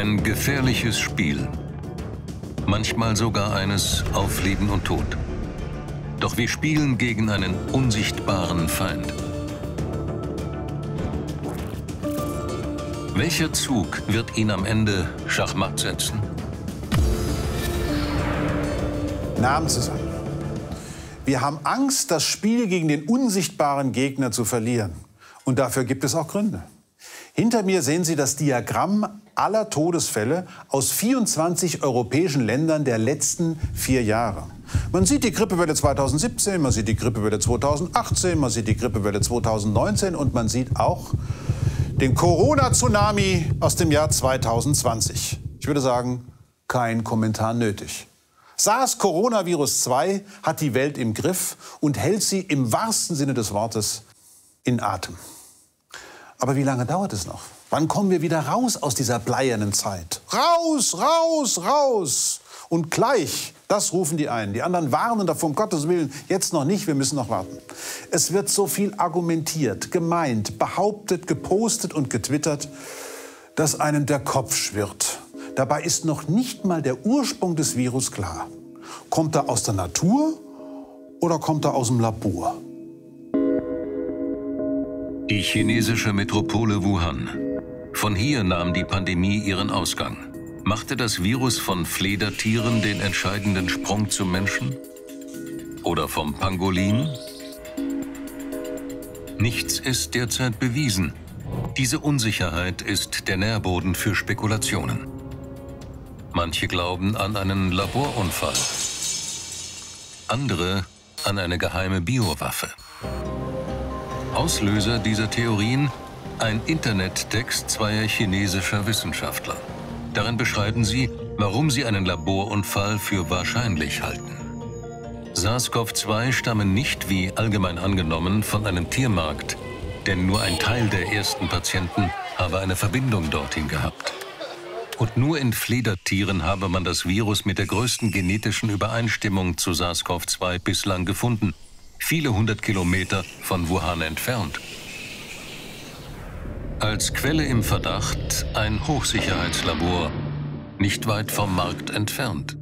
Ein gefährliches Spiel. Manchmal sogar eines auf Leben und Tod. Doch wir spielen gegen einen unsichtbaren Feind. Welcher Zug wird ihn am Ende Schachmatt setzen? Namen zusammen. Wir haben Angst, das Spiel gegen den unsichtbaren Gegner zu verlieren. Und dafür gibt es auch Gründe. Hinter mir sehen Sie das Diagramm aller Todesfälle aus 24 europäischen Ländern der letzten vier Jahre. Man sieht die Grippewelle 2017, man sieht die Grippewelle 2018, man sieht die Grippewelle 2019 und man sieht auch den Corona-Tsunami aus dem Jahr 2020. Ich würde sagen, kein Kommentar nötig. SARS-Coronavirus 2 hat die Welt im Griff und hält sie im wahrsten Sinne des Wortes in Atem. Aber wie lange dauert es noch? Wann kommen wir wieder raus aus dieser bleiernen Zeit? Raus, raus, raus! Und gleich, das rufen die einen. Die anderen warnen davor, um Gottes Willen, jetzt noch nicht, wir müssen noch warten. Es wird so viel argumentiert, gemeint, behauptet, gepostet und getwittert, dass einem der Kopf schwirrt. Dabei ist noch nicht mal der Ursprung des Virus klar. Kommt er aus der Natur oder kommt er aus dem Labor? Die chinesische Metropole Wuhan. Von hier nahm die Pandemie ihren Ausgang. Machte das Virus von Fledertieren den entscheidenden Sprung zum Menschen? Oder vom Pangolin? Nichts ist derzeit bewiesen. Diese Unsicherheit ist der Nährboden für Spekulationen. Manche glauben an einen Laborunfall. Andere an eine geheime Biowaffe. Auslöser dieser Theorien ein Internettext zweier chinesischer Wissenschaftler. Darin beschreiben sie, warum sie einen Laborunfall für wahrscheinlich halten. SARS-CoV-2 stammen nicht wie allgemein angenommen von einem Tiermarkt, denn nur ein Teil der ersten Patienten habe eine Verbindung dorthin gehabt. Und nur in Fledertieren habe man das Virus mit der größten genetischen Übereinstimmung zu SARS-CoV-2 bislang gefunden, viele hundert Kilometer von Wuhan entfernt. Als Quelle im Verdacht ein Hochsicherheitslabor, nicht weit vom Markt entfernt.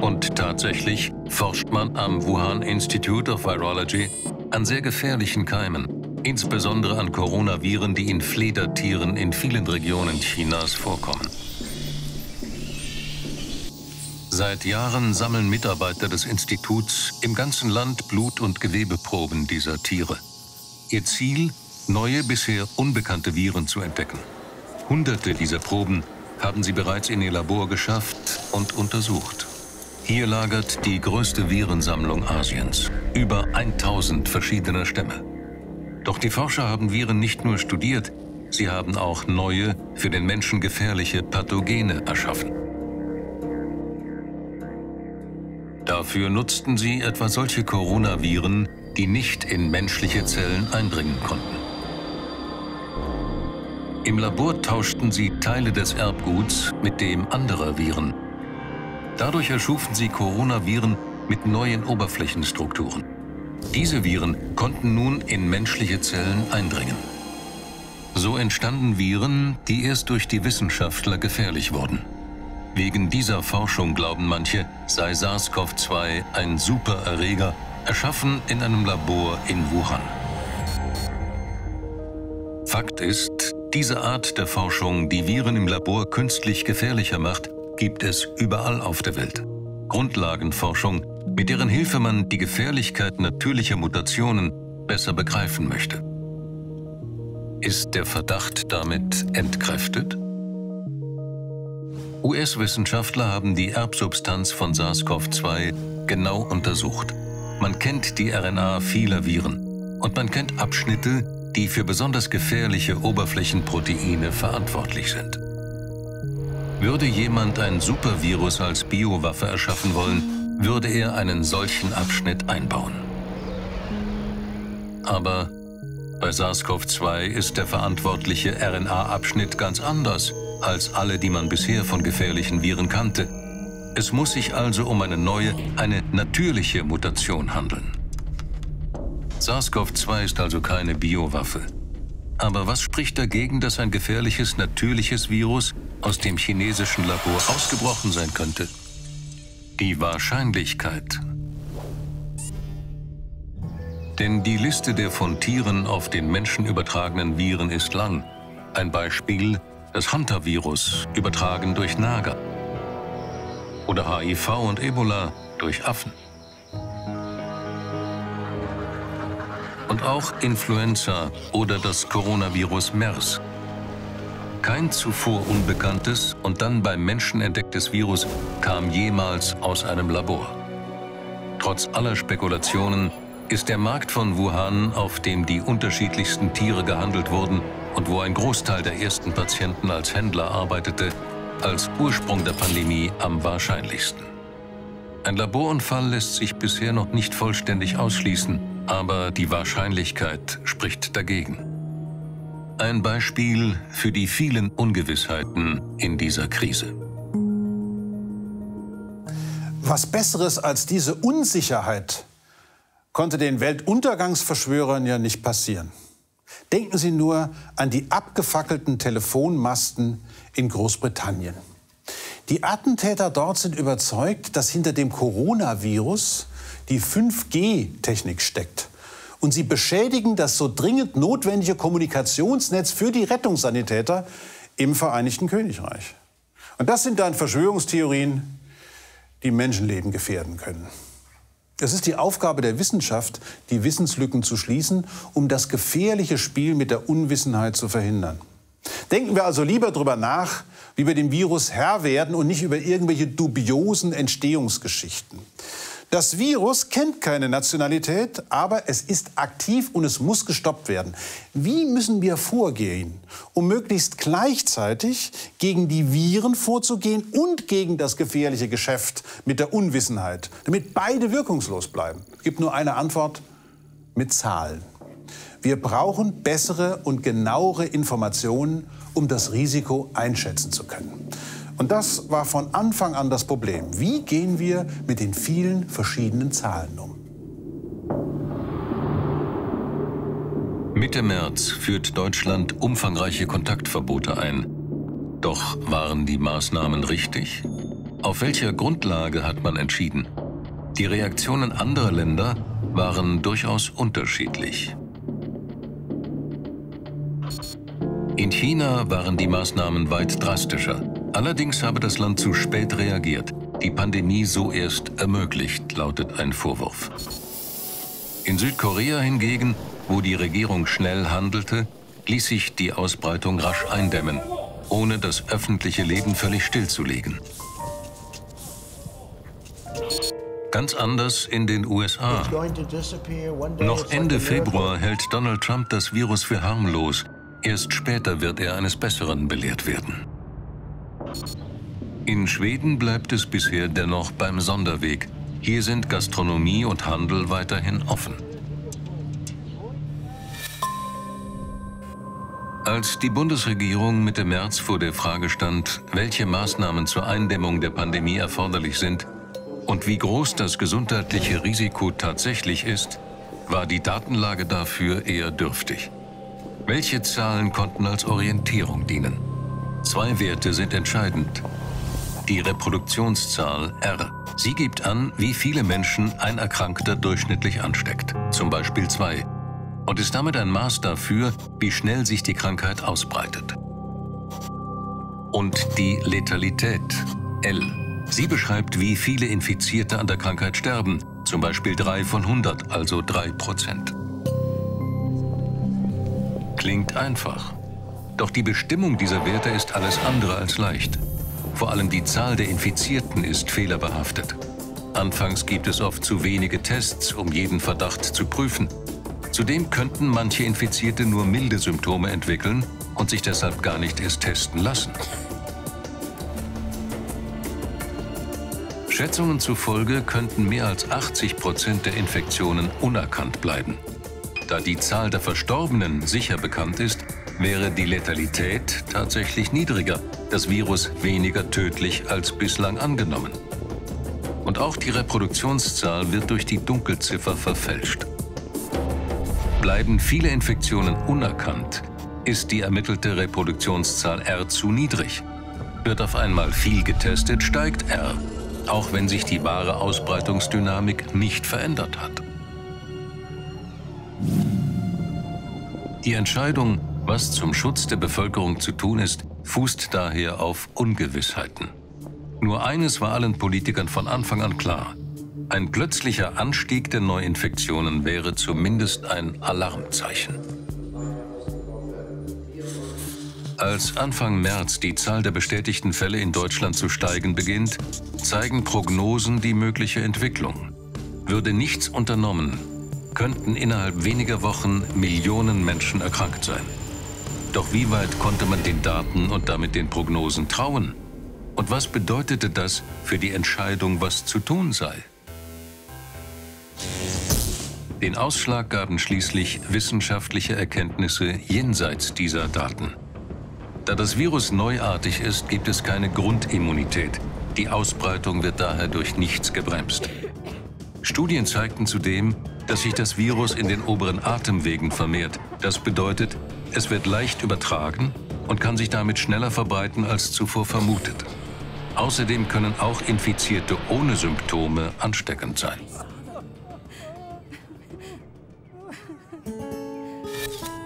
Und tatsächlich forscht man am Wuhan Institute of Virology an sehr gefährlichen Keimen, insbesondere an Coronaviren, die in Fledertieren in vielen Regionen Chinas vorkommen. Seit Jahren sammeln Mitarbeiter des Instituts im ganzen Land Blut- und Gewebeproben dieser Tiere. Ihr Ziel, neue, bisher unbekannte Viren zu entdecken. Hunderte dieser Proben haben sie bereits in ihr Labor geschafft und untersucht. Hier lagert die größte Virensammlung Asiens. Über 1000 verschiedener Stämme. Doch die Forscher haben Viren nicht nur studiert, sie haben auch neue, für den Menschen gefährliche Pathogene erschaffen. Dafür nutzten sie etwa solche Coronaviren, die nicht in menschliche Zellen eindringen konnten. Im Labor tauschten sie Teile des Erbguts mit dem anderer Viren Dadurch erschufen sie Coronaviren mit neuen Oberflächenstrukturen. Diese Viren konnten nun in menschliche Zellen eindringen. So entstanden Viren, die erst durch die Wissenschaftler gefährlich wurden. Wegen dieser Forschung glauben manche, sei SARS-CoV-2 ein Supererreger, erschaffen in einem Labor in Wuhan. Fakt ist, diese Art der Forschung, die Viren im Labor künstlich gefährlicher macht, gibt es überall auf der Welt. Grundlagenforschung, mit deren Hilfe man die Gefährlichkeit natürlicher Mutationen besser begreifen möchte. Ist der Verdacht damit entkräftet? US-Wissenschaftler haben die Erbsubstanz von SARS-CoV-2 genau untersucht. Man kennt die RNA vieler Viren und man kennt Abschnitte, die für besonders gefährliche Oberflächenproteine verantwortlich sind. Würde jemand ein Supervirus als Biowaffe erschaffen wollen, würde er einen solchen Abschnitt einbauen. Aber bei SARS-CoV-2 ist der verantwortliche RNA-Abschnitt ganz anders als alle, die man bisher von gefährlichen Viren kannte. Es muss sich also um eine neue, eine natürliche Mutation handeln. SARS-CoV-2 ist also keine Biowaffe. Aber was spricht dagegen, dass ein gefährliches, natürliches Virus aus dem chinesischen Labor ausgebrochen sein könnte? Die Wahrscheinlichkeit. Denn die Liste der von Tieren auf den Menschen übertragenen Viren ist lang. Ein Beispiel das Hunter-Virus, übertragen durch Nager. Oder HIV und Ebola durch Affen. Und auch Influenza oder das Coronavirus MERS. Kein zuvor unbekanntes und dann beim Menschen entdecktes Virus kam jemals aus einem Labor. Trotz aller Spekulationen ist der Markt von Wuhan, auf dem die unterschiedlichsten Tiere gehandelt wurden und wo ein Großteil der ersten Patienten als Händler arbeitete, als Ursprung der Pandemie am wahrscheinlichsten. Ein Laborunfall lässt sich bisher noch nicht vollständig ausschließen, aber die Wahrscheinlichkeit spricht dagegen. Ein Beispiel für die vielen Ungewissheiten in dieser Krise. Was Besseres als diese Unsicherheit konnte den Weltuntergangsverschwörern ja nicht passieren. Denken Sie nur an die abgefackelten Telefonmasten in Großbritannien. Die Attentäter dort sind überzeugt, dass hinter dem Coronavirus die 5G-Technik steckt. Und sie beschädigen das so dringend notwendige Kommunikationsnetz für die Rettungssanitäter im Vereinigten Königreich. Und das sind dann Verschwörungstheorien, die Menschenleben gefährden können. Es ist die Aufgabe der Wissenschaft, die Wissenslücken zu schließen, um das gefährliche Spiel mit der Unwissenheit zu verhindern. Denken wir also lieber darüber nach, wie wir dem Virus Herr werden und nicht über irgendwelche dubiosen Entstehungsgeschichten. Das Virus kennt keine Nationalität, aber es ist aktiv und es muss gestoppt werden. Wie müssen wir vorgehen, um möglichst gleichzeitig gegen die Viren vorzugehen und gegen das gefährliche Geschäft mit der Unwissenheit, damit beide wirkungslos bleiben? Es gibt nur eine Antwort mit Zahlen. Wir brauchen bessere und genauere Informationen, um das Risiko einschätzen zu können. Und das war von Anfang an das Problem. Wie gehen wir mit den vielen verschiedenen Zahlen um? Mitte März führt Deutschland umfangreiche Kontaktverbote ein. Doch waren die Maßnahmen richtig? Auf welcher Grundlage hat man entschieden? Die Reaktionen anderer Länder waren durchaus unterschiedlich. In China waren die Maßnahmen weit drastischer. Allerdings habe das Land zu spät reagiert, die Pandemie so erst ermöglicht, lautet ein Vorwurf. In Südkorea hingegen, wo die Regierung schnell handelte, ließ sich die Ausbreitung rasch eindämmen, ohne das öffentliche Leben völlig stillzulegen. Ganz anders in den USA. Noch Ende Februar hält Donald Trump das Virus für harmlos. Erst später wird er eines Besseren belehrt werden. In Schweden bleibt es bisher dennoch beim Sonderweg. Hier sind Gastronomie und Handel weiterhin offen. Als die Bundesregierung Mitte März vor der Frage stand, welche Maßnahmen zur Eindämmung der Pandemie erforderlich sind und wie groß das gesundheitliche Risiko tatsächlich ist, war die Datenlage dafür eher dürftig. Welche Zahlen konnten als Orientierung dienen? Zwei Werte sind entscheidend. Die Reproduktionszahl R. Sie gibt an, wie viele Menschen ein Erkrankter durchschnittlich ansteckt, zum Beispiel zwei, und ist damit ein Maß dafür, wie schnell sich die Krankheit ausbreitet. Und die Letalität L. Sie beschreibt, wie viele Infizierte an der Krankheit sterben, zum Beispiel 3 von 100, also 3 Prozent. Klingt einfach. Doch die Bestimmung dieser Werte ist alles andere als leicht. Vor allem die Zahl der Infizierten ist fehlerbehaftet. Anfangs gibt es oft zu wenige Tests, um jeden Verdacht zu prüfen. Zudem könnten manche Infizierte nur milde Symptome entwickeln und sich deshalb gar nicht erst testen lassen. Schätzungen zufolge könnten mehr als 80 Prozent der Infektionen unerkannt bleiben. Da die Zahl der Verstorbenen sicher bekannt ist, wäre die Letalität tatsächlich niedriger, das Virus weniger tödlich als bislang angenommen. Und auch die Reproduktionszahl wird durch die Dunkelziffer verfälscht. Bleiben viele Infektionen unerkannt, ist die ermittelte Reproduktionszahl R zu niedrig. Wird auf einmal viel getestet, steigt R, auch wenn sich die wahre Ausbreitungsdynamik nicht verändert hat. Die Entscheidung, was zum Schutz der Bevölkerung zu tun ist, fußt daher auf Ungewissheiten. Nur eines war allen Politikern von Anfang an klar. Ein plötzlicher Anstieg der Neuinfektionen wäre zumindest ein Alarmzeichen. Als Anfang März die Zahl der bestätigten Fälle in Deutschland zu steigen beginnt, zeigen Prognosen die mögliche Entwicklung. Würde nichts unternommen, könnten innerhalb weniger Wochen Millionen Menschen erkrankt sein. Doch wie weit konnte man den Daten und damit den Prognosen trauen? Und was bedeutete das für die Entscheidung, was zu tun sei? Den Ausschlag gaben schließlich wissenschaftliche Erkenntnisse jenseits dieser Daten. Da das Virus neuartig ist, gibt es keine Grundimmunität. Die Ausbreitung wird daher durch nichts gebremst. Studien zeigten zudem, dass sich das Virus in den oberen Atemwegen vermehrt. Das bedeutet, es wird leicht übertragen und kann sich damit schneller verbreiten als zuvor vermutet. Außerdem können auch Infizierte ohne Symptome ansteckend sein.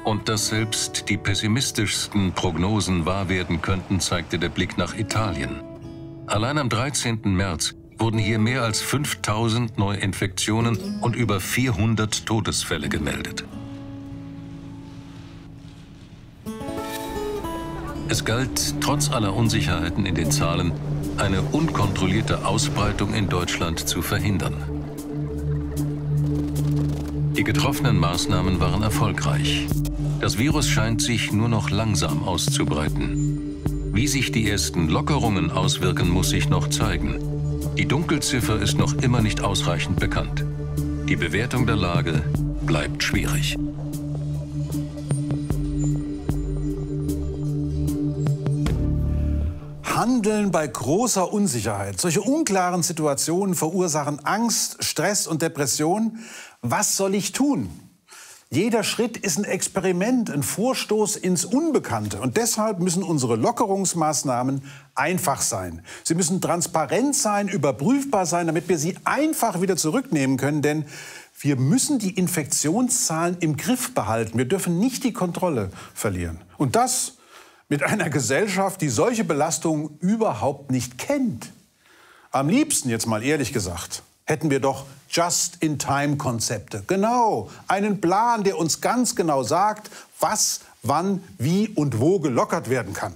Und dass selbst die pessimistischsten Prognosen wahr werden könnten, zeigte der Blick nach Italien. Allein am 13. März wurden hier mehr als 5000 Neuinfektionen und über 400 Todesfälle gemeldet. Es galt, trotz aller Unsicherheiten in den Zahlen, eine unkontrollierte Ausbreitung in Deutschland zu verhindern. Die getroffenen Maßnahmen waren erfolgreich. Das Virus scheint sich nur noch langsam auszubreiten. Wie sich die ersten Lockerungen auswirken, muss sich noch zeigen. Die Dunkelziffer ist noch immer nicht ausreichend bekannt. Die Bewertung der Lage bleibt schwierig. Handeln bei großer Unsicherheit. Solche unklaren Situationen verursachen Angst, Stress und Depression. Was soll ich tun? Jeder Schritt ist ein Experiment, ein Vorstoß ins Unbekannte. Und deshalb müssen unsere Lockerungsmaßnahmen einfach sein. Sie müssen transparent sein, überprüfbar sein, damit wir sie einfach wieder zurücknehmen können. Denn wir müssen die Infektionszahlen im Griff behalten. Wir dürfen nicht die Kontrolle verlieren. Und das mit einer Gesellschaft, die solche Belastungen überhaupt nicht kennt. Am liebsten, jetzt mal ehrlich gesagt, hätten wir doch Just-in-Time-Konzepte. Genau, einen Plan, der uns ganz genau sagt, was, wann, wie und wo gelockert werden kann.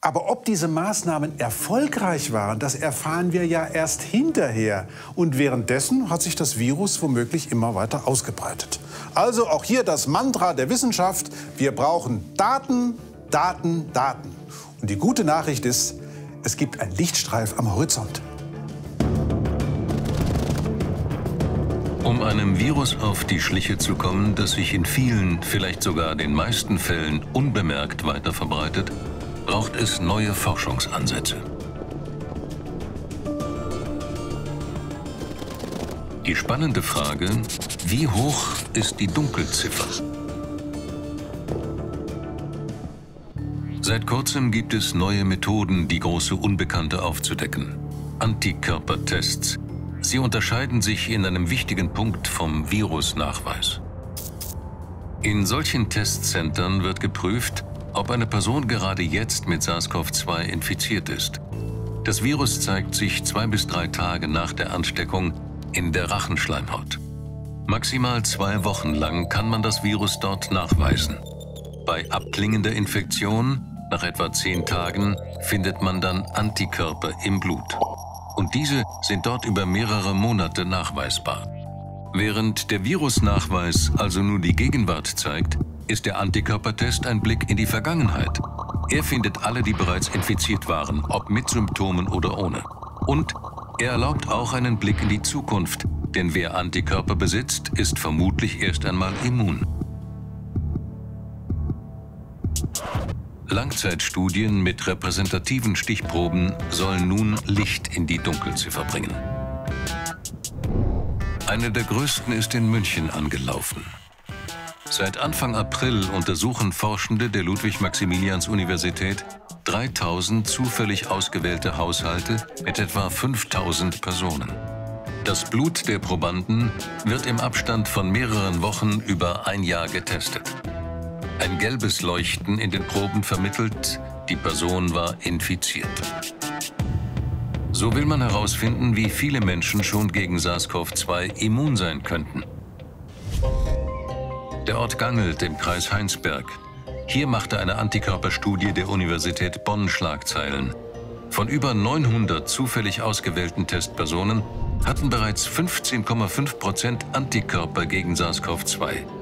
Aber ob diese Maßnahmen erfolgreich waren, das erfahren wir ja erst hinterher. Und währenddessen hat sich das Virus womöglich immer weiter ausgebreitet. Also auch hier das Mantra der Wissenschaft, wir brauchen Daten, Daten, Daten. Und die gute Nachricht ist, es gibt einen Lichtstreif am Horizont. Um einem Virus auf die Schliche zu kommen, das sich in vielen, vielleicht sogar den meisten Fällen unbemerkt weiter verbreitet, braucht es neue Forschungsansätze. Die spannende Frage, wie hoch ist die Dunkelziffer? Seit kurzem gibt es neue Methoden, die große Unbekannte aufzudecken. Antikörpertests, Sie unterscheiden sich in einem wichtigen Punkt vom Virusnachweis. In solchen Testzentren wird geprüft, ob eine Person gerade jetzt mit SARS-CoV-2 infiziert ist. Das Virus zeigt sich zwei bis drei Tage nach der Ansteckung in der Rachenschleimhaut. Maximal zwei Wochen lang kann man das Virus dort nachweisen. Bei abklingender Infektion, nach etwa zehn Tagen, findet man dann Antikörper im Blut und diese sind dort über mehrere Monate nachweisbar. Während der Virusnachweis also nur die Gegenwart zeigt, ist der Antikörpertest ein Blick in die Vergangenheit. Er findet alle, die bereits infiziert waren, ob mit Symptomen oder ohne. Und er erlaubt auch einen Blick in die Zukunft, denn wer Antikörper besitzt, ist vermutlich erst einmal immun. Langzeitstudien mit repräsentativen Stichproben sollen nun Licht in die Dunkelziffer bringen. Eine der größten ist in München angelaufen. Seit Anfang April untersuchen Forschende der Ludwig-Maximilians-Universität 3000 zufällig ausgewählte Haushalte mit etwa 5000 Personen. Das Blut der Probanden wird im Abstand von mehreren Wochen über ein Jahr getestet. Ein gelbes Leuchten in den Proben vermittelt, die Person war infiziert. So will man herausfinden, wie viele Menschen schon gegen SARS-CoV-2 immun sein könnten. Der Ort Gangelt im Kreis Heinsberg. Hier machte eine Antikörperstudie der Universität Bonn Schlagzeilen. Von über 900 zufällig ausgewählten Testpersonen hatten bereits 15,5 Prozent Antikörper gegen SARS-CoV-2.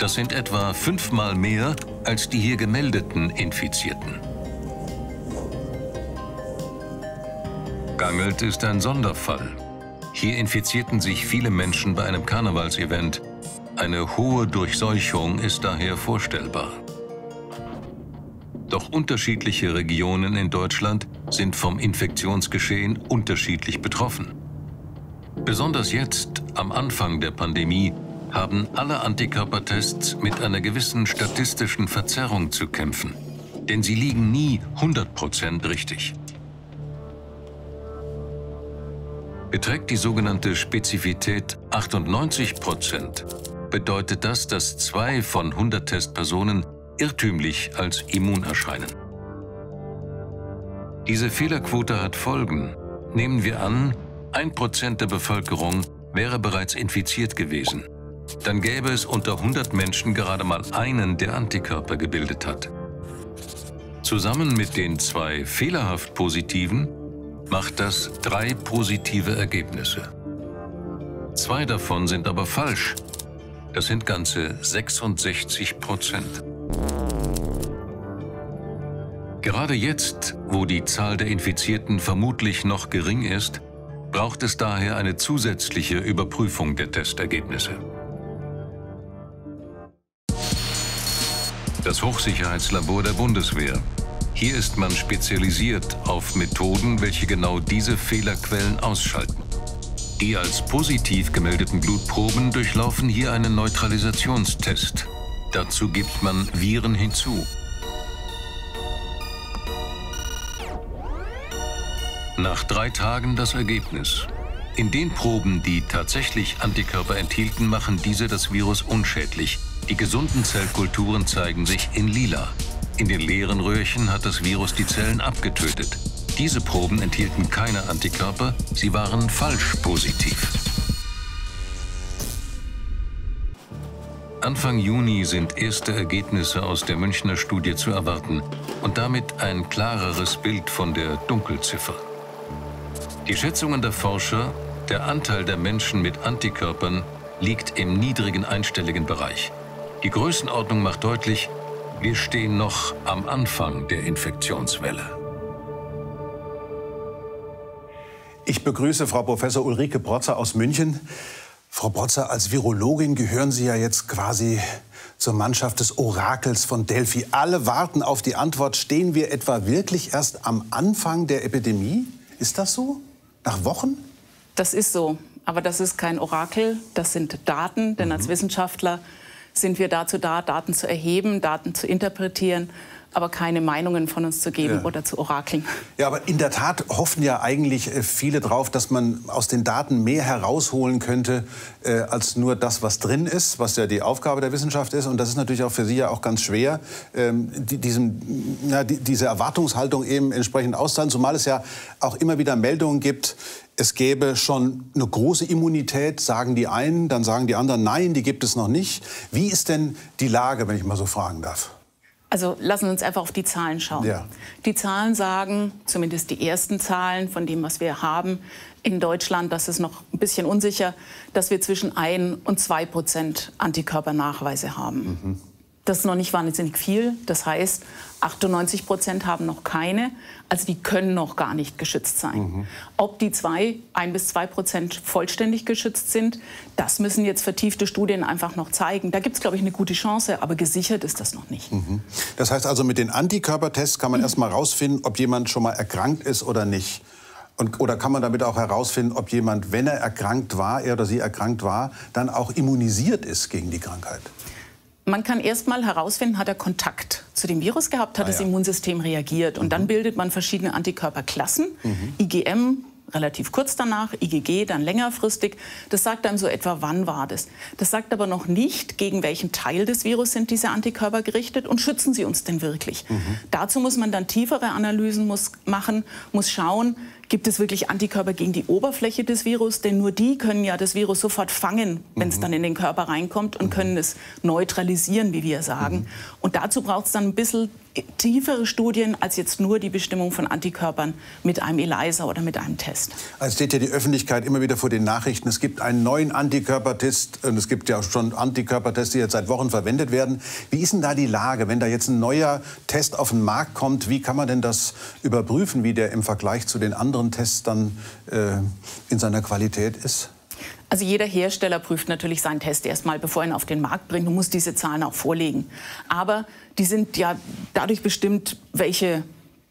Das sind etwa fünfmal mehr als die hier gemeldeten Infizierten. Gangelt ist ein Sonderfall. Hier infizierten sich viele Menschen bei einem Karnevalsevent eine hohe Durchseuchung ist daher vorstellbar. Doch unterschiedliche Regionen in Deutschland sind vom Infektionsgeschehen unterschiedlich betroffen. Besonders jetzt, am Anfang der Pandemie, haben alle Antikörpertests mit einer gewissen statistischen Verzerrung zu kämpfen. Denn sie liegen nie 100% richtig. Beträgt die sogenannte Spezifität 98%, bedeutet das, dass zwei von 100 Testpersonen irrtümlich als immun erscheinen. Diese Fehlerquote hat Folgen. Nehmen wir an, ein Prozent der Bevölkerung wäre bereits infiziert gewesen. Dann gäbe es unter 100 Menschen gerade mal einen, der Antikörper gebildet hat. Zusammen mit den zwei fehlerhaft positiven macht das drei positive Ergebnisse. Zwei davon sind aber falsch das sind ganze 66 Prozent. Gerade jetzt, wo die Zahl der Infizierten vermutlich noch gering ist, braucht es daher eine zusätzliche Überprüfung der Testergebnisse. Das Hochsicherheitslabor der Bundeswehr. Hier ist man spezialisiert auf Methoden, welche genau diese Fehlerquellen ausschalten. Die als positiv gemeldeten Blutproben durchlaufen hier einen Neutralisationstest. Dazu gibt man Viren hinzu. Nach drei Tagen das Ergebnis. In den Proben, die tatsächlich Antikörper enthielten, machen diese das Virus unschädlich. Die gesunden Zellkulturen zeigen sich in lila. In den leeren Röhrchen hat das Virus die Zellen abgetötet. Diese Proben enthielten keine Antikörper, sie waren falsch positiv. Anfang Juni sind erste Ergebnisse aus der Münchner Studie zu erwarten und damit ein klareres Bild von der Dunkelziffer. Die Schätzungen der Forscher, der Anteil der Menschen mit Antikörpern liegt im niedrigen einstelligen Bereich. Die Größenordnung macht deutlich, wir stehen noch am Anfang der Infektionswelle. Ich begrüße Frau Professor Ulrike Brotzer aus München. Frau Brotzer, als Virologin gehören Sie ja jetzt quasi zur Mannschaft des Orakels von Delphi. Alle warten auf die Antwort. Stehen wir etwa wirklich erst am Anfang der Epidemie? Ist das so? Nach Wochen? Das ist so. Aber das ist kein Orakel, das sind Daten. Denn mhm. als Wissenschaftler sind wir dazu da, Daten zu erheben, Daten zu interpretieren aber keine Meinungen von uns zu geben ja. oder zu orakeln. Ja, aber in der Tat hoffen ja eigentlich äh, viele drauf, dass man aus den Daten mehr herausholen könnte äh, als nur das, was drin ist, was ja die Aufgabe der Wissenschaft ist. Und das ist natürlich auch für Sie ja auch ganz schwer, ähm, die, diesem, ja, die, diese Erwartungshaltung eben entsprechend auszahlen, zumal es ja auch immer wieder Meldungen gibt, es gäbe schon eine große Immunität, sagen die einen, dann sagen die anderen, nein, die gibt es noch nicht. Wie ist denn die Lage, wenn ich mal so fragen darf? Also lassen Sie uns einfach auf die Zahlen schauen. Ja. Die Zahlen sagen, zumindest die ersten Zahlen von dem, was wir haben in Deutschland, das ist noch ein bisschen unsicher, dass wir zwischen 1 und 2 Prozent Antikörpernachweise haben. Mhm. Das ist noch nicht wahnsinnig viel. Das heißt, 98 Prozent haben noch keine. Also die können noch gar nicht geschützt sein. Mhm. Ob die zwei, ein bis zwei Prozent vollständig geschützt sind, das müssen jetzt vertiefte Studien einfach noch zeigen. Da gibt es, glaube ich, eine gute Chance, aber gesichert ist das noch nicht. Mhm. Das heißt also, mit den Antikörpertests kann man mhm. erst mal herausfinden, ob jemand schon mal erkrankt ist oder nicht. Und, oder kann man damit auch herausfinden, ob jemand, wenn er erkrankt war, er oder sie erkrankt war, dann auch immunisiert ist gegen die Krankheit? Man kann erstmal herausfinden, hat er Kontakt zu dem Virus gehabt, hat ah, das ja. Immunsystem reagiert. Und mhm. dann bildet man verschiedene Antikörperklassen. Mhm. IgM relativ kurz danach, IgG dann längerfristig. Das sagt einem so etwa, wann war das. Das sagt aber noch nicht, gegen welchen Teil des Virus sind diese Antikörper gerichtet und schützen sie uns denn wirklich. Mhm. Dazu muss man dann tiefere Analysen muss machen, muss schauen, gibt es wirklich Antikörper gegen die Oberfläche des Virus, denn nur die können ja das Virus sofort fangen, wenn es mhm. dann in den Körper reinkommt und können es neutralisieren, wie wir sagen. Mhm. Und dazu braucht es dann ein bisschen tiefere Studien als jetzt nur die Bestimmung von Antikörpern mit einem ELISA oder mit einem Test. Es steht ja die Öffentlichkeit immer wieder vor den Nachrichten. Es gibt einen neuen Antikörpertest und es gibt ja schon Antikörpertests, die jetzt seit Wochen verwendet werden. Wie ist denn da die Lage, wenn da jetzt ein neuer Test auf den Markt kommt? Wie kann man denn das überprüfen, wie der im Vergleich zu den anderen Tests dann äh, in seiner Qualität ist? Also jeder Hersteller prüft natürlich seinen Test erstmal, bevor er ihn auf den Markt bringt und muss diese Zahlen auch vorlegen. Aber die sind ja dadurch bestimmt, welche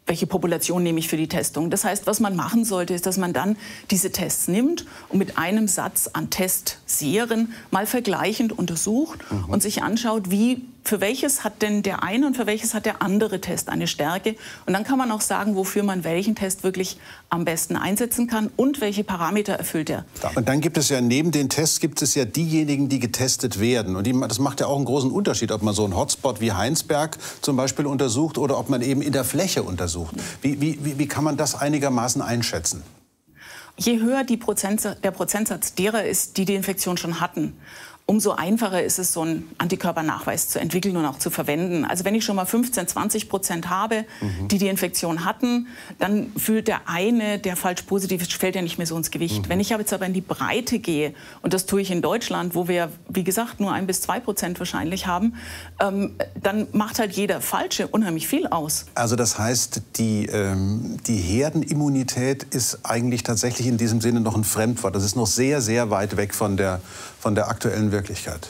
welche Population nehme ich für die Testung. Das heißt, was man machen sollte, ist, dass man dann diese Tests nimmt und mit einem Satz an Testserien mal vergleichend untersucht mhm. und sich anschaut, wie für welches hat denn der eine und für welches hat der andere Test eine Stärke. Und dann kann man auch sagen, wofür man welchen Test wirklich am besten einsetzen kann und welche Parameter erfüllt er. Und dann gibt es ja neben den Tests gibt es ja diejenigen, die getestet werden. Und die, das macht ja auch einen großen Unterschied, ob man so einen Hotspot wie Heinsberg zum Beispiel untersucht oder ob man eben in der Fläche untersucht. Wie, wie, wie kann man das einigermaßen einschätzen? Je höher Prozentsatz, der Prozentsatz derer ist, die die Infektion schon hatten, umso einfacher ist es, so einen Antikörpernachweis zu entwickeln und auch zu verwenden. Also wenn ich schon mal 15, 20 Prozent habe, mhm. die die Infektion hatten, dann fühlt der eine, der falsch positiv ist, fällt ja nicht mehr so ins Gewicht. Mhm. Wenn ich jetzt aber in die Breite gehe, und das tue ich in Deutschland, wo wir, wie gesagt, nur ein bis zwei Prozent wahrscheinlich haben, ähm, dann macht halt jeder Falsche unheimlich viel aus. Also das heißt, die, ähm, die Herdenimmunität ist eigentlich tatsächlich in diesem Sinne noch ein Fremdwort. Das ist noch sehr, sehr weit weg von der, von der aktuellen Wirklichkeit?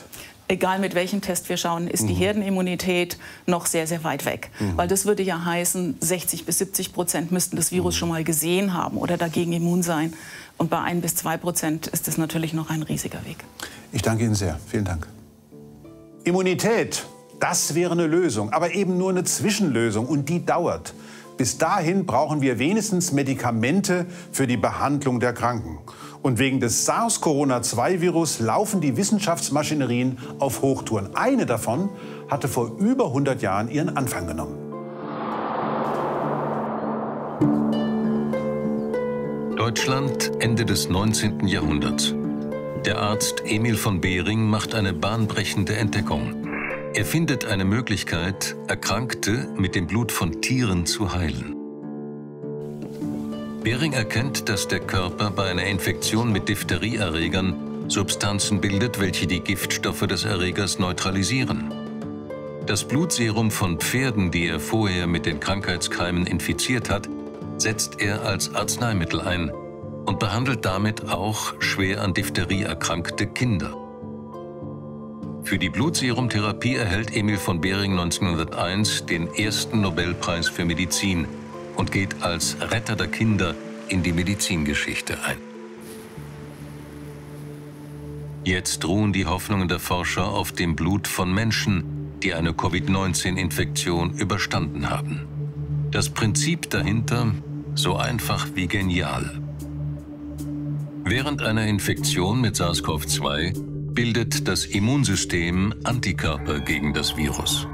egal mit welchem Test wir schauen, ist mhm. die Herdenimmunität noch sehr, sehr weit weg. Mhm. Weil das würde ja heißen, 60 bis 70 Prozent müssten das Virus mhm. schon mal gesehen haben oder dagegen immun sein. Und bei 1 bis 2 Prozent ist das natürlich noch ein riesiger Weg. Ich danke Ihnen sehr. Vielen Dank. Immunität, das wäre eine Lösung, aber eben nur eine Zwischenlösung und die dauert. Bis dahin brauchen wir wenigstens Medikamente für die Behandlung der Kranken. Und wegen des SARS-CoV-2-Virus laufen die Wissenschaftsmaschinerien auf Hochtouren. Eine davon hatte vor über 100 Jahren ihren Anfang genommen. Deutschland Ende des 19. Jahrhunderts. Der Arzt Emil von Behring macht eine bahnbrechende Entdeckung. Er findet eine Möglichkeit, Erkrankte mit dem Blut von Tieren zu heilen. Behring erkennt, dass der Körper bei einer Infektion mit Diphtherieerregern Substanzen bildet, welche die Giftstoffe des Erregers neutralisieren. Das Blutserum von Pferden, die er vorher mit den Krankheitskeimen infiziert hat, setzt er als Arzneimittel ein und behandelt damit auch schwer an Diphtherie erkrankte Kinder. Für die Blutserumtherapie erhält Emil von Behring 1901 den ersten Nobelpreis für Medizin – und geht als Retter der Kinder in die Medizingeschichte ein. Jetzt ruhen die Hoffnungen der Forscher auf dem Blut von Menschen, die eine Covid-19-Infektion überstanden haben. Das Prinzip dahinter so einfach wie genial. Während einer Infektion mit SARS-CoV-2 bildet das Immunsystem Antikörper gegen das Virus.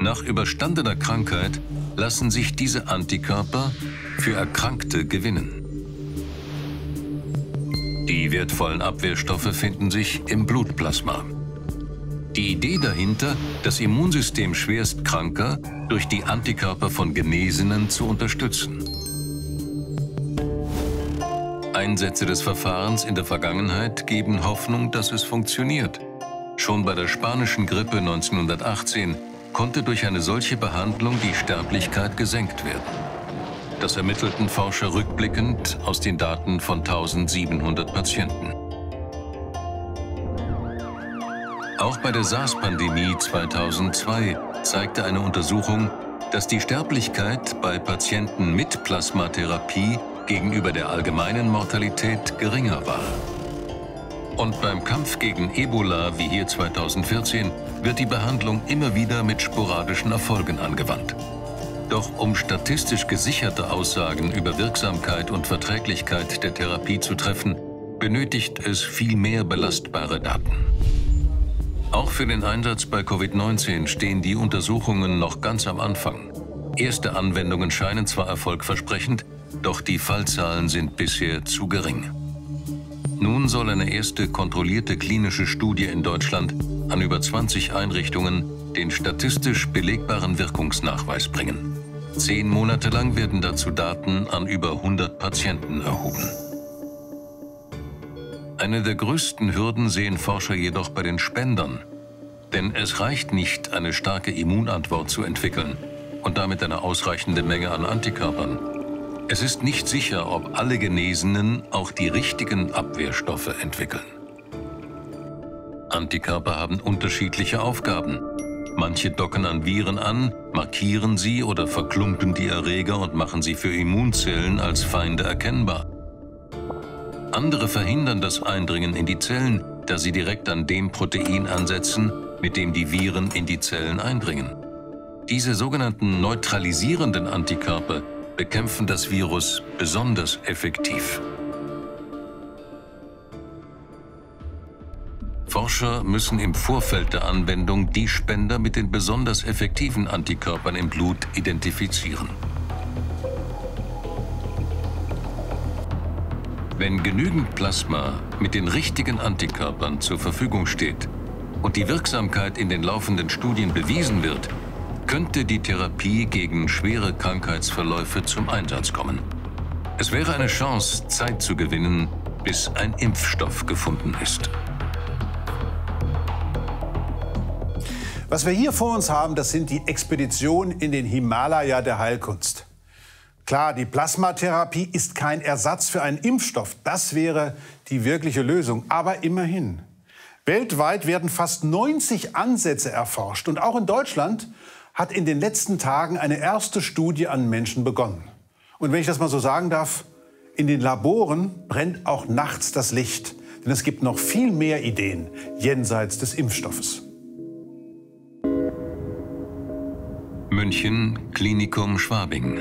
Nach überstandener Krankheit lassen sich diese Antikörper für Erkrankte gewinnen. Die wertvollen Abwehrstoffe finden sich im Blutplasma. Die Idee dahinter, das Immunsystem schwerst Kranker durch die Antikörper von Genesenen zu unterstützen. Einsätze des Verfahrens in der Vergangenheit geben Hoffnung, dass es funktioniert. Schon bei der spanischen Grippe 1918 konnte durch eine solche Behandlung die Sterblichkeit gesenkt werden. Das ermittelten Forscher rückblickend aus den Daten von 1700 Patienten. Auch bei der SARS-Pandemie 2002 zeigte eine Untersuchung, dass die Sterblichkeit bei Patienten mit Plasmatherapie gegenüber der allgemeinen Mortalität geringer war. Und beim Kampf gegen Ebola, wie hier 2014, wird die Behandlung immer wieder mit sporadischen Erfolgen angewandt. Doch um statistisch gesicherte Aussagen über Wirksamkeit und Verträglichkeit der Therapie zu treffen, benötigt es viel mehr belastbare Daten. Auch für den Einsatz bei Covid-19 stehen die Untersuchungen noch ganz am Anfang. Erste Anwendungen scheinen zwar erfolgversprechend, doch die Fallzahlen sind bisher zu gering. Nun soll eine erste kontrollierte klinische Studie in Deutschland an über 20 Einrichtungen den statistisch belegbaren Wirkungsnachweis bringen. Zehn Monate lang werden dazu Daten an über 100 Patienten erhoben. Eine der größten Hürden sehen Forscher jedoch bei den Spendern. Denn es reicht nicht, eine starke Immunantwort zu entwickeln und damit eine ausreichende Menge an Antikörpern. Es ist nicht sicher, ob alle Genesenen auch die richtigen Abwehrstoffe entwickeln. Antikörper haben unterschiedliche Aufgaben. Manche docken an Viren an, markieren sie oder verklumpen die Erreger und machen sie für Immunzellen als Feinde erkennbar. Andere verhindern das Eindringen in die Zellen, da sie direkt an dem Protein ansetzen, mit dem die Viren in die Zellen eindringen. Diese sogenannten neutralisierenden Antikörper bekämpfen das Virus besonders effektiv. Forscher müssen im Vorfeld der Anwendung die Spender mit den besonders effektiven Antikörpern im Blut identifizieren. Wenn genügend Plasma mit den richtigen Antikörpern zur Verfügung steht und die Wirksamkeit in den laufenden Studien bewiesen wird, könnte die Therapie gegen schwere Krankheitsverläufe zum Einsatz kommen. Es wäre eine Chance, Zeit zu gewinnen, bis ein Impfstoff gefunden ist. Was wir hier vor uns haben, das sind die Expeditionen in den Himalaya der Heilkunst. Klar, die Plasmatherapie ist kein Ersatz für einen Impfstoff. Das wäre die wirkliche Lösung. Aber immerhin. Weltweit werden fast 90 Ansätze erforscht. Und auch in Deutschland hat in den letzten Tagen eine erste Studie an Menschen begonnen. Und wenn ich das mal so sagen darf, in den Laboren brennt auch nachts das Licht. Denn es gibt noch viel mehr Ideen jenseits des Impfstoffes. München, Klinikum Schwabing.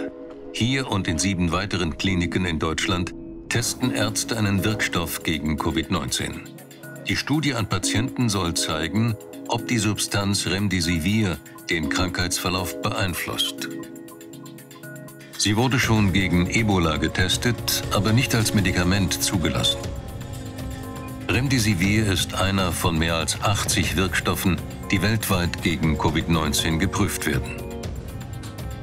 Hier und in sieben weiteren Kliniken in Deutschland testen Ärzte einen Wirkstoff gegen Covid-19. Die Studie an Patienten soll zeigen, ob die Substanz Remdesivir den Krankheitsverlauf beeinflusst. Sie wurde schon gegen Ebola getestet, aber nicht als Medikament zugelassen. Remdesivir ist einer von mehr als 80 Wirkstoffen, die weltweit gegen Covid-19 geprüft werden.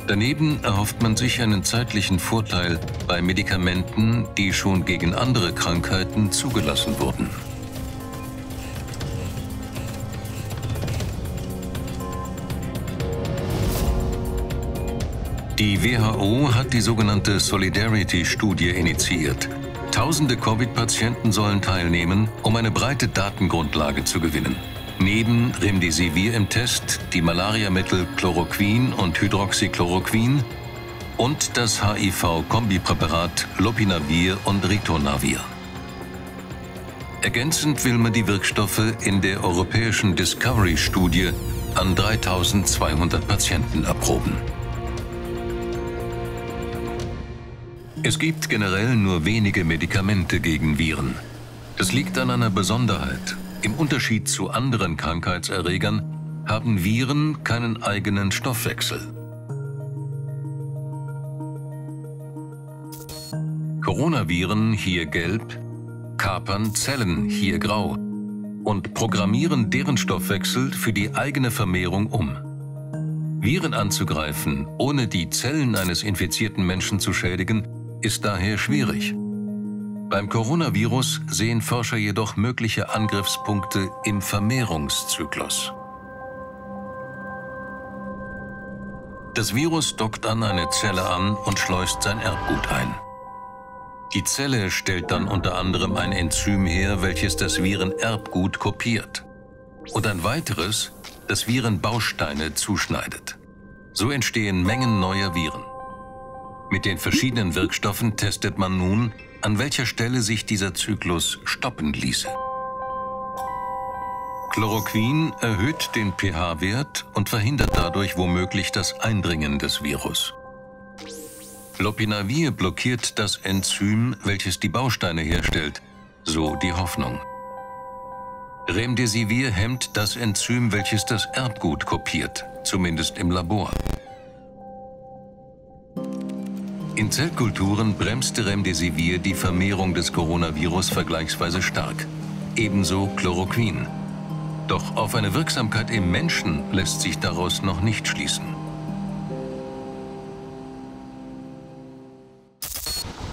Daneben erhofft man sich einen zeitlichen Vorteil bei Medikamenten, die schon gegen andere Krankheiten zugelassen wurden. Die WHO hat die sogenannte Solidarity-Studie initiiert. Tausende Covid-Patienten sollen teilnehmen, um eine breite Datengrundlage zu gewinnen. Neben Remdesivir im Test die Malariamittel Chloroquin und Hydroxychloroquin und das HIV-Kombipräparat Lopinavir und Ritonavir. Ergänzend will man die Wirkstoffe in der europäischen Discovery-Studie an 3200 Patienten erproben. Es gibt generell nur wenige Medikamente gegen Viren. Das liegt an einer Besonderheit. Im Unterschied zu anderen Krankheitserregern haben Viren keinen eigenen Stoffwechsel. Coronaviren, hier gelb, kapern Zellen, hier grau, und programmieren deren Stoffwechsel für die eigene Vermehrung um. Viren anzugreifen, ohne die Zellen eines infizierten Menschen zu schädigen, ist daher schwierig. Beim Coronavirus sehen Forscher jedoch mögliche Angriffspunkte im Vermehrungszyklus. Das Virus dockt an eine Zelle an und schleust sein Erbgut ein. Die Zelle stellt dann unter anderem ein Enzym her, welches das Virenerbgut kopiert. Und ein weiteres, das Virenbausteine zuschneidet. So entstehen Mengen neuer Viren. Mit den verschiedenen Wirkstoffen testet man nun, an welcher Stelle sich dieser Zyklus stoppen ließe. Chloroquin erhöht den pH-Wert und verhindert dadurch womöglich das Eindringen des Virus. Lopinavir blockiert das Enzym, welches die Bausteine herstellt, so die Hoffnung. Remdesivir hemmt das Enzym, welches das Erbgut kopiert, zumindest im Labor. In Zellkulturen bremste Remdesivir die Vermehrung des Coronavirus vergleichsweise stark. Ebenso Chloroquin. Doch auf eine Wirksamkeit im Menschen lässt sich daraus noch nicht schließen.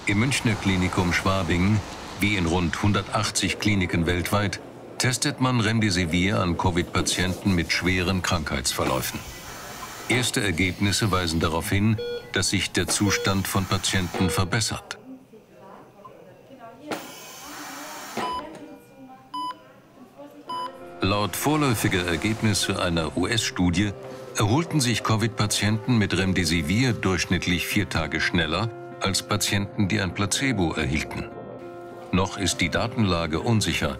Im Münchner Klinikum Schwabing, wie in rund 180 Kliniken weltweit, testet man Remdesivir an Covid-Patienten mit schweren Krankheitsverläufen. Erste Ergebnisse weisen darauf hin, dass sich der Zustand von Patienten verbessert. Laut vorläufiger Ergebnisse einer US-Studie erholten sich Covid-Patienten mit Remdesivir durchschnittlich vier Tage schneller als Patienten, die ein Placebo erhielten. Noch ist die Datenlage unsicher,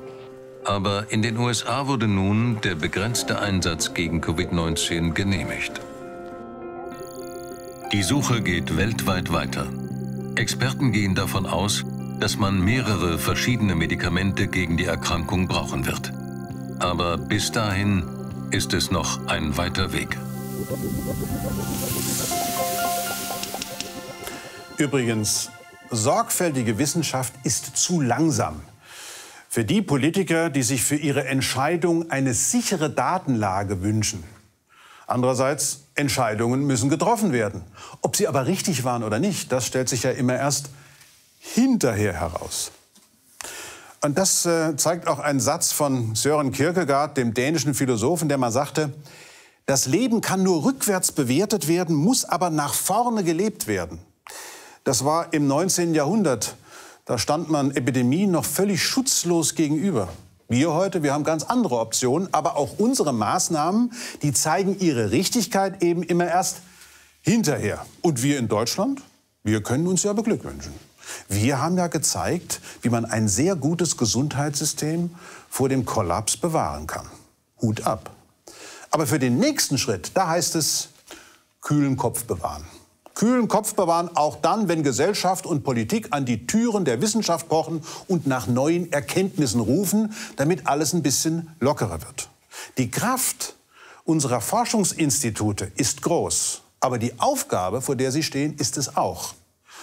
aber in den USA wurde nun der begrenzte Einsatz gegen Covid-19 genehmigt. Die Suche geht weltweit weiter. Experten gehen davon aus, dass man mehrere verschiedene Medikamente gegen die Erkrankung brauchen wird. Aber bis dahin ist es noch ein weiter Weg. Übrigens, sorgfältige Wissenschaft ist zu langsam. Für die Politiker, die sich für ihre Entscheidung eine sichere Datenlage wünschen. Andererseits, Entscheidungen müssen getroffen werden. Ob sie aber richtig waren oder nicht, das stellt sich ja immer erst hinterher heraus. Und das äh, zeigt auch ein Satz von Søren Kierkegaard, dem dänischen Philosophen, der mal sagte, das Leben kann nur rückwärts bewertet werden, muss aber nach vorne gelebt werden. Das war im 19. Jahrhundert da stand man Epidemien noch völlig schutzlos gegenüber. Wir heute, wir haben ganz andere Optionen, aber auch unsere Maßnahmen, die zeigen ihre Richtigkeit eben immer erst hinterher. Und wir in Deutschland, wir können uns ja beglückwünschen. Wir haben ja gezeigt, wie man ein sehr gutes Gesundheitssystem vor dem Kollaps bewahren kann. Hut ab. Aber für den nächsten Schritt, da heißt es, kühlen Kopf bewahren kühlen Kopf bewahren, auch dann, wenn Gesellschaft und Politik an die Türen der Wissenschaft pochen und nach neuen Erkenntnissen rufen, damit alles ein bisschen lockerer wird. Die Kraft unserer Forschungsinstitute ist groß, aber die Aufgabe, vor der sie stehen, ist es auch.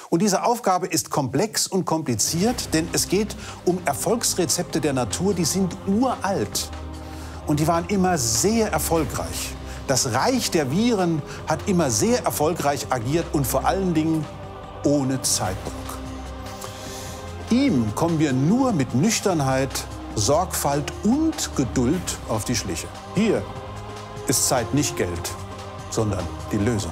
Und diese Aufgabe ist komplex und kompliziert, denn es geht um Erfolgsrezepte der Natur, die sind uralt. Und die waren immer sehr erfolgreich. Das Reich der Viren hat immer sehr erfolgreich agiert und vor allen Dingen ohne Zeitdruck. Ihm kommen wir nur mit Nüchternheit, Sorgfalt und Geduld auf die Schliche. Hier ist Zeit nicht Geld, sondern die Lösung.